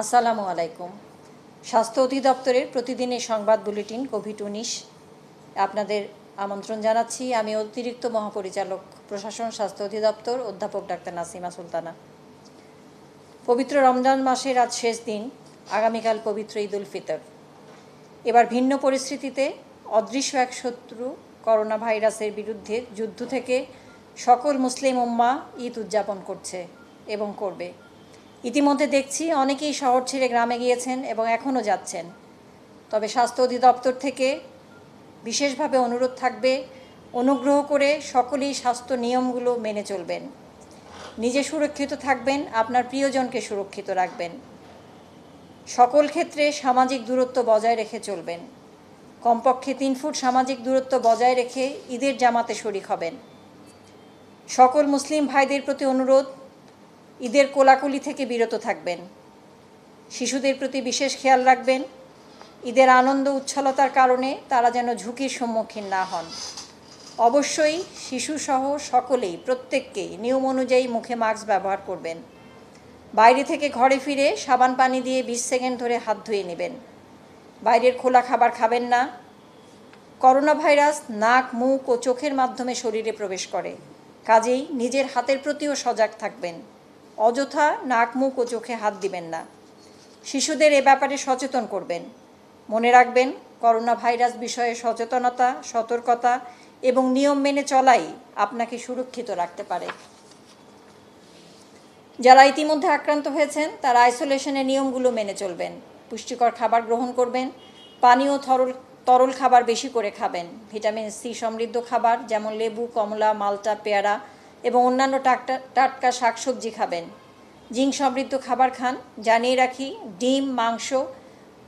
আসসালামু আলাইকুম। স্বাস্থ্য অধিদপ্তরের প্রতিদিনের সংবাদ বুলেটিন কোভিড উনিশ। আপনাদের আমন্ত্রণ জানাচ্ছি, আমি অতিরিক্ত মহাপরিচালক, প্রশাসন, স্বাস্থ্য অধিদপ্তর, অধ্যাপক ডাক্তার নাসিমা সুলতানা। পবিত্র রমজান মাসের আজ শেষ দিন, আগামীকাল পবিত্র ঈদ উল ফিতর। এবার ভিন্ন পরিস্থিতিতে অদৃশ্য এক শত্রু করোনা ভাইরাসের বিরুদ্ধে যুদ্ধ থেকে সকল মুসলিম উম্মা ঈদ উদযাপন করছে এবং করবে। ইতিমধ্যে দেখছি অনেকেই শহর ছেড়ে গ্রামে গিয়েছেন এবং এখনও যাচ্ছেন। তবে স্বাস্থ্য অধিদপ্তর থেকে বিশেষভাবে অনুরোধ থাকবে, অনুগ্রহ করে সকলেই স্বাস্থ্য নিয়মগুলো মেনে চলবেন। নিজে সুরক্ষিত থাকবেন, আপনার প্রিয়জনকে সুরক্ষিত রাখবেন। সকল ক্ষেত্রে সামাজিক দূরত্ব বজায় রেখে চলবেন। কমপক্ষে তিন ফুট সামাজিক দূরত্ব বজায় রেখে ঈদের জামাতে শরিক হবেন। সকল মুসলিম ভাইদের প্রতি অনুরোধ ঈদের কোলাকুলি থেকে বিরত থাকবেন। শিশুদের প্রতি বিশেষ খেয়াল রাখবেন। ঈদের আনন্দ উচ্ছলতার কারণে তারা যেন ঝুঁকির সম্মুখীন না হন। অবশ্যই শিশুসহ সকলেই প্রত্যেককেই নিয়ম অনুযায়ী মুখে মাস্ক ব্যবহার করবেন। বাইরে থেকে ঘরে ফিরে সাবান পানি দিয়ে বিশ সেকেন্ড ধরে হাত ধুয়ে নেবেন। বাইরের খোলা খাবার খাবেন না। করোনা ভাইরাস নাক, মুখ ও চোখের মাধ্যমে শরীরে প্রবেশ করে। কাজেই নিজের হাতের প্রতিও সজাগ থাকবেন। অযথা নাক মুখ ও চোখে হাত দিবেন না। শিশুদের এ ব্যাপারে সচেতন করবেন। মনে রাখবেন করোনা ভাইরাস বিষয়ে সচেতনতা, সতর্কতা এবং নিয়ম মেনে চলাই আপনাকে সুরক্ষিত রাখতে পারে। যারা ইতিমধ্যে আক্রান্ত হয়েছেন, তারা আইসোলেশনের নিয়মগুলো মেনে চলবেন। পুষ্টিকর খাবার গ্রহণ করবেন, পানীয় তরল তরল খাবার বেশি করে খাবেন। ভিটামিন সি সমৃদ্ধ খাবার, যেমন লেবু, কমলা, মালটা, পেয়ারা এবং অন্যান্য টাটকা টাটকা শাকসবজি খাবেন। জিঙ্ক সমৃদ্ধ খাবার খান। জানিয়ে রাখি, ডিম, মাংস,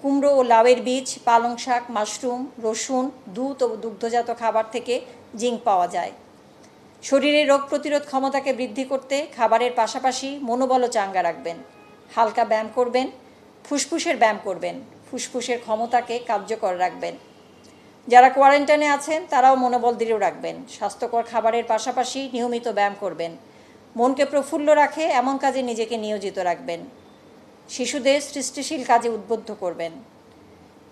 কুমড়ো ও লাউয়ের বীজ, পালং শাক, মাশরুম, রসুন, দুধ ও দুগ্ধজাত খাবার থেকে জিঙ্ক পাওয়া যায়। শরীরের রোগ প্রতিরোধ ক্ষমতাকে বৃদ্ধি করতে খাবারের পাশাপাশি মনোবলও চাঙ্গা রাখবেন। হালকা ব্যায়াম করবেন, ফুসফুসের ব্যায়াম করবেন, ফুসফুসের ক্ষমতাকে কার্যকর রাখবেন। যারা কোয়ারেন্টাইনে আছেন, তারাও মনোবল দৃঢ় রাখবেন। স্বাস্থ্যকর খাবারের পাশাপাশি নিয়মিত ব্যায়াম করবেন। মনকে প্রফুল্ল রাখে, এমন কাজে নিজেকে নিয়োজিত রাখবেন। শিশুদের সৃষ্টিশীল কাজে উদ্বুদ্ধ করবেন।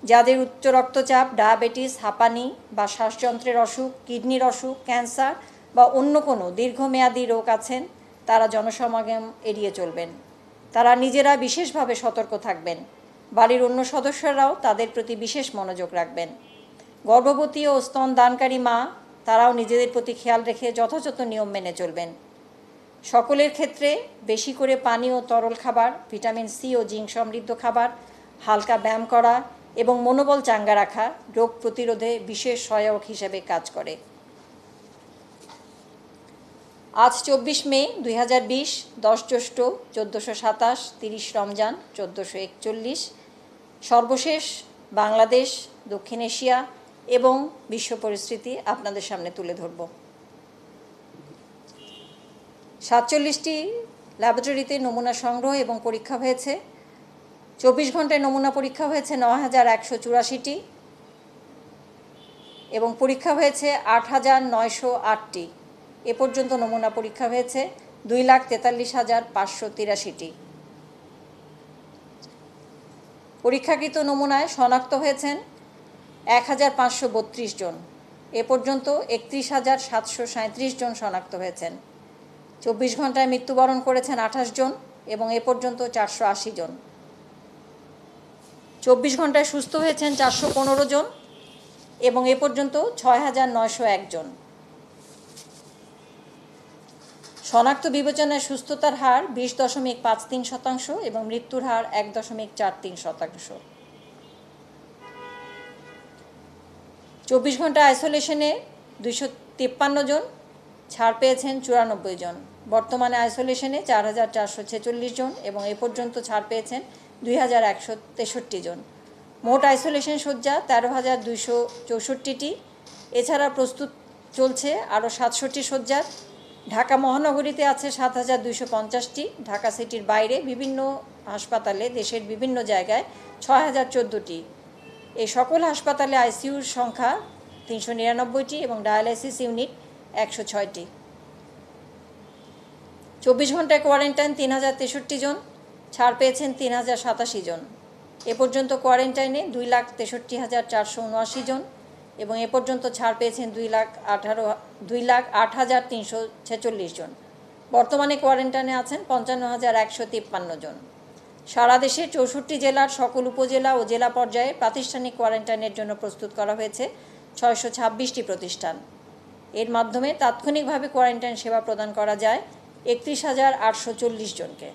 যাদের উচ্চ রক্তচাপ, ডায়াবেটিস, হাঁপানি বা শ্বাসযন্ত্রের অসুখ, কিডনির অসুখ, ক্যান্সার বা অন্য কোনো দীর্ঘমেয়াদী রোগ আছেন, তারা জনসমাগম এড়িয়ে চলবেন। তারা নিজেরা বিশেষভাবে সতর্ক থাকবেন। বাড়ির অন্য সদস্যরাও তাদের প্রতি বিশেষ মনোযোগ রাখবেন। গর্ভবতী ও স্তন দানকারী মা, তারাও নিজেদের প্রতি খেয়াল রেখে যথাযথ নিয়ম মেনে চলবেন। সকলের ক্ষেত্রে বেশি করে পানি ও তরল খাবার, ভিটামিন সি ও জিঙ্ক সমৃদ্ধ খাবার, হালকা ব্যায়াম করা এবং মনোবল চাঙ্গা রাখা রোগ প্রতিরোধে বিশেষ সহায়ক হিসেবে কাজ করে। আজ চব্বিশ মে দুই হাজার বিশ, দশ জ্যৈষ্ঠ চোদ্দোশো সাতাশ, তিরিশ রমজান চোদ্দোশো একচল্লিশ। সর্বশেষ বাংলাদেশ, দক্ষিণ এশিয়া এবং বিশ্ব পরিস্থিতি আপনাদের সামনে তুলে ধরব। সাতচল্লিশটি ল্যাবরেটরিতে নমুনা সংগ্রহ এবং পরীক্ষা হয়েছে। চব্বিশ ঘন্টায় নমুনা পরীক্ষা হয়েছে ন হাজার একশো চুরাশিটি এবং পরীক্ষা হয়েছে আট হাজার নয়শো আটটি। এ পর্যন্ত নমুনা পরীক্ষা হয়েছে দুই লাখ তেতাল্লিশ হাজার পাঁচশো তিরাশিটি। পরীক্ষাকৃত নমুনায় শনাক্ত হয়েছেন এক হাজার পাঁচশো বত্রিশ জন। এ পর্যন্ত একত্রিশ হাজার সাতশো সাঁত্রিশ জন শনাক্ত হয়েছেন। চব্বিশ ঘন্টায় মৃত্যুবরণ করেছেন আঠাশ জন এবং এ পর্যন্ত চারশো আশি জন। চব্বিশ ঘন্টায় সুস্থ হয়েছেন চারশো পনেরো জন এবং এ পর্যন্ত ছয় হাজার নয়শো একজন শনাক্ত বিবেচনায় সুস্থতার হার বিশ দশমিক পাঁচ তিন শতাংশ এবং মৃত্যুর হার এক দশমিক চার তিন শতাংশ। চব্বিশ ঘণ্টা আইসোলেশনে দুইশো তিপ্পান্ন জন, ছাড় পেয়েছেন চুরানব্বই জন। বর্তমানে আইসোলেশনে চার হাজার চারশো ছেচল্লিশ জন এবং এ পর্যন্ত ছাড় পেয়েছেন দুই হাজার একশো তেষট্টি জন। মোট আইসোলেশন শয্যা তেরো হাজার দুইশো চৌষট্টিটি। এছাড়া প্রস্তুত চলছে আরও সাতষট্টি শয্যার ঢাকা মহানগরীতে আছে সাত হাজার দুইশো পঞ্চাশটি। ঢাকা সিটির বাইরে বিভিন্ন হাসপাতালে দেশের বিভিন্ন জায়গায় ছয় হাজার চোদ্দোটি। এই সকল হাসপাতালে আইসিইউর সংখ্যা তিনশো নিরানব্বইটি এবং ডায়ালাইসিস ইউনিট একশো ছয়টি। চব্বিশ ঘন্টায় কোয়ারেন্টাইন তিন হাজার তেষট্টি জন, ছাড় পেয়েছেন তিন হাজার সাতাশি জন। এ পর্যন্ত কোয়ারেন্টাইনে দুই লাখ তেষট্টি হাজার চারশো উনআশি জন এবং এ পর্যন্ত ছাড় পেয়েছেন দুই লাখ আঠারো, দুই লাখ আট হাজার তিনশো ছেচল্লিশ জন। বর্তমানে কোয়ারেন্টাইনে আছেন পঞ্চান্ন হাজার একশো তিপ্পান্ন জন। সারা দেশে চৌষট্টি জেলার সকল উপজেলা ও জেলা পর্যায়ে প্রাতিষ্ঠানিক কোয়ারেন্টাইনের জন্য প্রস্তুত করা হয়েছে ছয়শো ছাব্বিশটি প্রতিষ্ঠান। এর মাধ্যমে তাৎক্ষণিকভাবে কোয়ারেন্টাইন সেবা প্রদান করা যায় একত্রিশ হাজার আটশো চল্লিশ জনকে।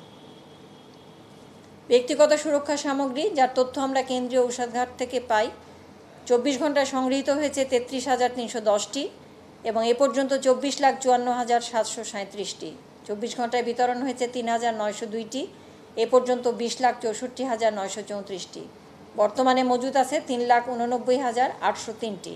ব্যক্তিগত সুরক্ষা সামগ্রী, যার তথ্য আমরা কেন্দ্রীয় ঔষধঘাট থেকে পাই, চব্বিশ ঘন্টায় সংগৃহীত হয়েছে তেত্রিশ হাজার তিনশো দশটি এবং এ পর্যন্ত চব্বিশ লাখ চুয়ান্ন হাজার সাতশো সাঁত্রিশটি চব্বিশ ঘন্টায় বিতরণ হয়েছে তিন হাজার নয়শো দুইটি এ পর্যন্ত বিশ লাখ চৌষট্টি হাজার নয়শো চৌত্রিশটি। বর্তমানে মজুদ আছে তিন লাখ উননব্বই হাজার আটশো তিনটি।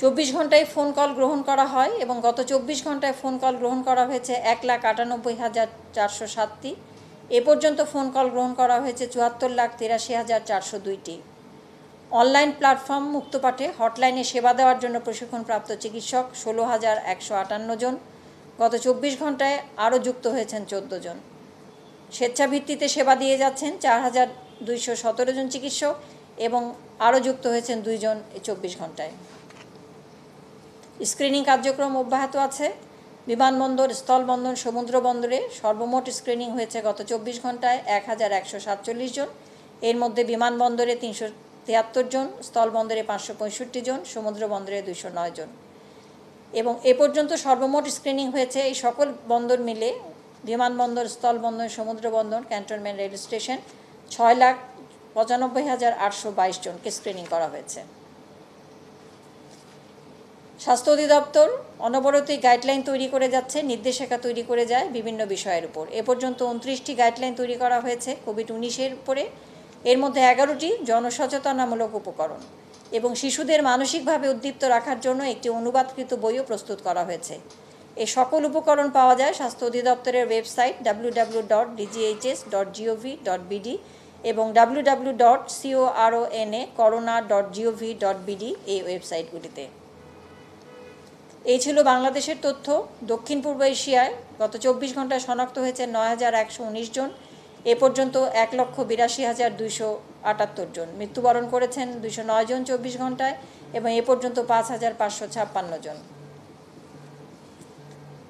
চব্বিশ ঘন্টায় ফোন কল গ্রহণ করা হয় এবং গত চব্বিশ ঘন্টায় ফোন কল গ্রহণ করা হয়েছে এক লাখ আটানব্বই হাজার চারশো সাতটি। এ পর্যন্ত ফোন কল গ্রহণ করা হয়েছে চুয়াত্তর লাখ তিরাশি হাজার চারশো দুইটি। অনলাইন প্ল্যাটফর্ম মুক্তপাঠে হটলাইনে সেবা দেওয়ার জন্য প্রশিক্ষণপ্রাপ্ত চিকিৎসক ষোলো হাজার একশো আটান্ন জন। গত চব্বিশ ঘন্টায় আরও যুক্ত হয়েছেন চোদ্দ জন। স্বেচ্ছাভিত্তিতে সেবা দিয়ে যাচ্ছেন চার হাজার দুইশো সতেরো জন চিকিৎসক এবং আরও যুক্ত হয়েছেন দুইজন এই চব্বিশ ঘন্টায় স্ক্রিনিং কার্যক্রম অব্যাহত আছে। বিমানবন্দর, স্থলবন্দর, সমুদ্র বন্দরে সর্বমোট স্ক্রিনিং হয়েছে গত চব্বিশ ঘন্টায় এক হাজার একশো সাতচল্লিশ জন। এর মধ্যে বিমানবন্দরে তিনশো তিয়াত্তর জন, স্থলবন্দরে পাঁচশো পঁয়ষট্টি জন, সমুদ্র বন্দরে দুইশো নয় জন। এবং এ পর্যন্ত সর্বমোট স্ক্রিনিং হয়েছে এই সকল বন্দর মিলে, বিমানবন্দর, স্থলবন্দর সমুদ্র বন্দর ক্যান্টনমেন্ট রেল স্টেশন ছয় লাখ পঁচানব্বই হাজার আটশো বাইশ জনকে স্ক্রিনিং করা হয়েছে। স্বাস্থ্য অধিদপ্তর অনবরতই গাইডলাইন তৈরি করে যাচ্ছে, নির্দেশিকা তৈরি করে যায় বিভিন্ন বিষয়ের উপর। এ পর্যন্ত উনত্রিশটি গাইডলাইন তৈরি করা হয়েছে কোভিড উনিশের উপরে। এর মধ্যে এগারোটি জনসচেতনামূলক উপকরণ এবং শিশুদের মানসিকভাবে উদ্দীপ্ত রাখার জন্য একটি অনুবাদকৃত বইও প্রস্তুত করা হয়েছে। এই সকল উপকরণ পাওয়া যায় স্বাস্থ্য অধিদপ্তরের website W W dot DGHS dot GOV dot BD এবং W W dot CORONA corona dot GOV dot BD এই ওয়েবসাইটগুলিতে। এই ছিল বাংলাদেশের তথ্য। দক্ষিণ পূর্ব এশিয়ায় গত চব্বিশ ঘন্টায় শনাক্ত হয়েছে নয় হাজার একশো উনিশ জন এ পর্যন্ত এক লক্ষ বিরাশি হাজার দুইশো আটাত্তর জন। মৃত্যুবরণ করেছেন দুইশো নয় জন চব্বিশ ঘন্টায় এবং এ পর্যন্ত পাঁচ হাজার পাঁচশো ছাপ্পান্ন জন।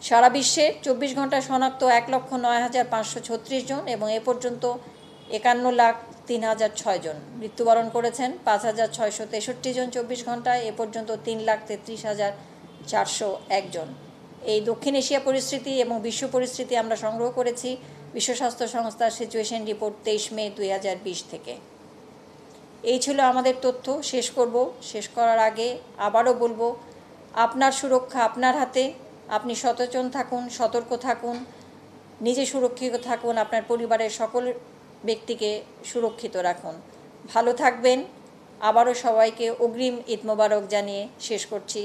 সারা বিশ্বে চব্বিশ ঘন্টায় শনাক্ত এক লক্ষ নয় হাজার পাঁচশো ছত্রিশ জন এবং এ পর্যন্ত একান্ন লাখ তিন হাজার ছয় জন। মৃত্যুবরণ করেছেন পাঁচ হাজার ছয়শো তেষট্টি জন চব্বিশ ঘন্টায় এ পর্যন্ত তিন লাখ তেত্রিশ হাজার চারশো একজন এই দক্ষিণ এশিয়া পরিস্থিতি এবং বিশ্ব পরিস্থিতি আমরা সংগ্রহ করেছি বিশ্ব স্বাস্থ্য সংস্থার সিচুয়েশন রিপোর্ট তেইশ মে দুই হাজার বিশ থেকে। এই ছিল আমাদের তথ্য। শেষ করব। শেষ করার আগে আবারও বলব, আপনার সুরক্ষা আপনার হাতে। আপনি সচেতন থাকুন, সতর্ক থাকুন, নিজে সুরক্ষিত থাকুন, আপনার পরিবারের সকল ব্যক্তিকে সুরক্ষিত রাখুন। ভালো থাকবেন। আবারও সবাইকে অগ্রিম ঈদ মোবারক জানিয়ে শেষ করছি।